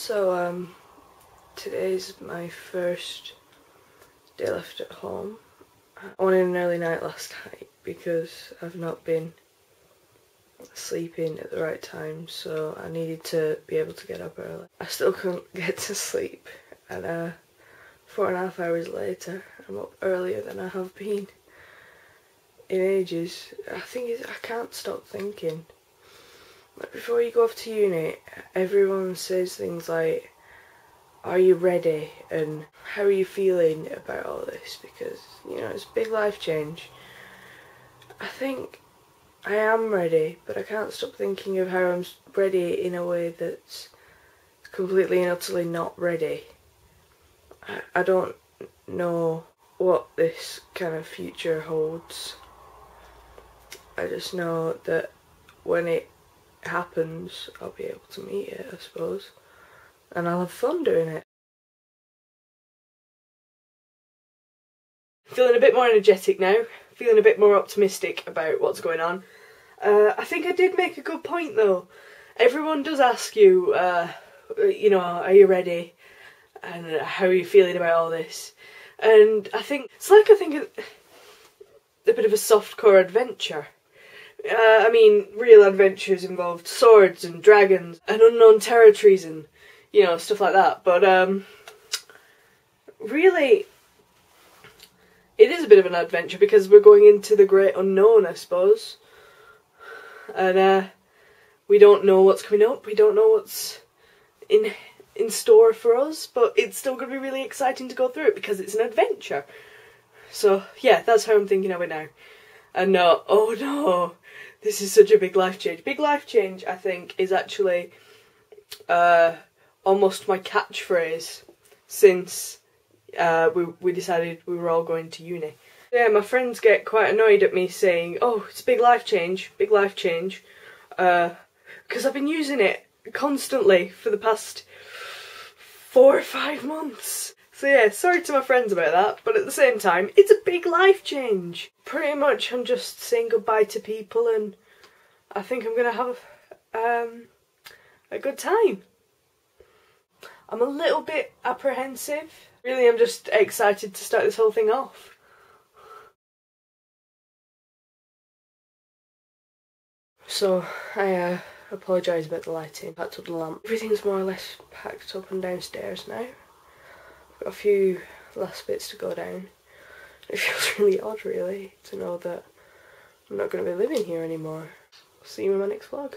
So, um, today's my first day left at home. I went in an early night last night because I've not been sleeping at the right time, so I needed to be able to get up early. I still couldn't get to sleep, and uh, four and a half hours later, I'm up earlier than I have been in ages. I think I can't stop thinking like before you go off to uni, everyone says things like, "Are you ready?" and "How are you feeling about all this?" Because you know it's a big life change. I think I am ready, but I can't stop thinking of how I'm ready in a way that's completely and utterly not ready. I, I don't know what this kind of future holds. I just know that when it happens, I'll be able to meet it, I suppose. And I'll have fun doing it. Feeling a bit more energetic now, feeling a bit more optimistic about what's going on. Uh, I think I did make a good point though. Everyone does ask you, uh, you know, are you ready? And how are you feeling about all this? And I think it's like I think a, a bit of a softcore adventure uh, I mean, real adventures involved swords and dragons and unknown territories and, you know, stuff like that. But, um, really, it is a bit of an adventure because we're going into the great unknown, I suppose. And, uh, we don't know what's coming up, we don't know what's in in store for us, but it's still going to be really exciting to go through it because it's an adventure. So, yeah, that's how I'm thinking of it now. And no, oh no, this is such a big life change. Big life change, I think, is actually uh, almost my catchphrase since uh, we we decided we were all going to uni. Yeah, my friends get quite annoyed at me saying, "Oh, it's big life change, big life change," because uh, I've been using it constantly for the past four or five months. So yeah, sorry to my friends about that, but at the same time, it's a big life change. Pretty much I'm just saying goodbye to people and I think I'm gonna have um, a good time. I'm a little bit apprehensive. Really, I'm just excited to start this whole thing off. So, I uh, apologise about the lighting. Packed up the lamp. Everything's more or less packed up and downstairs now. Got a few last bits to go down. It feels really odd, really, to know that I'm not going to be living here anymore. See you in my next vlog.